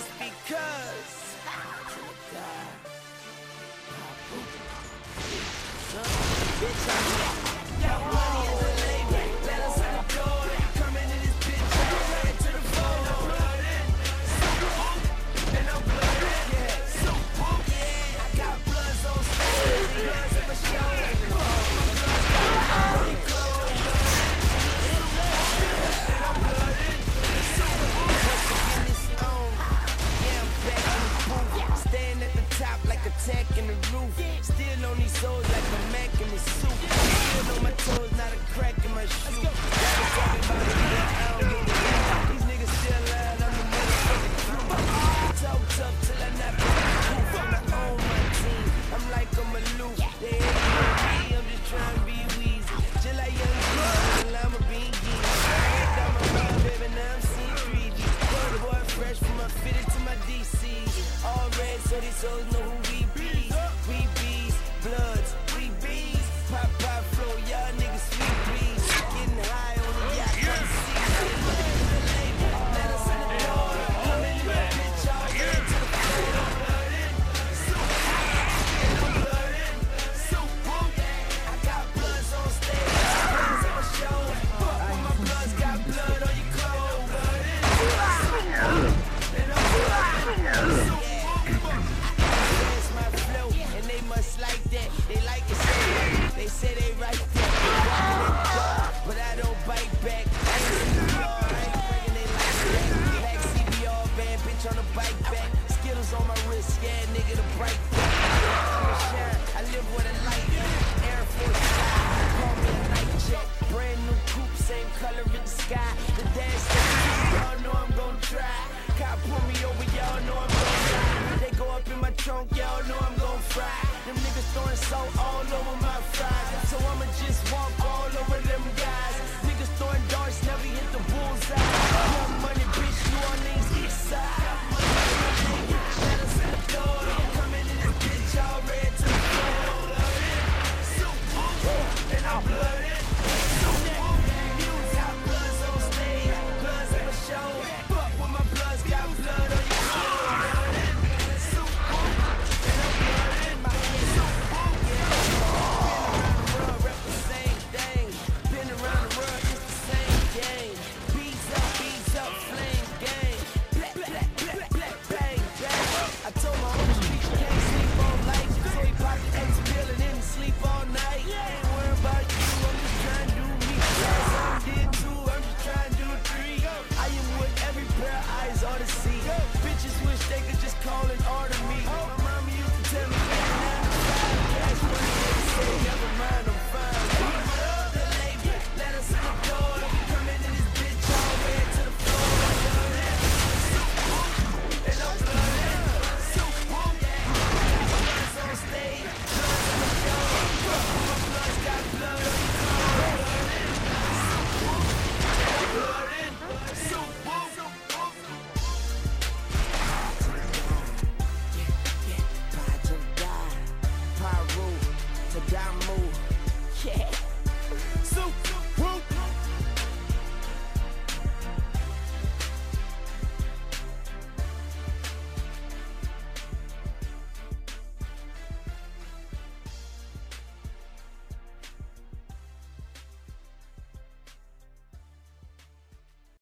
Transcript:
just because. Bitch, I'm loop. They me, I'm just trying to be Weezy. Just like young G, I'm a bean geezer. I got my mind, baby, now I'm seeing 3G. Boy, boy, fresh from my fitted to my DC. All red, so these hoes know so all over my fries. So I'ma just walk Odyssey. Bitches wish they could just call and order me. gotta move. Yeah. Soup.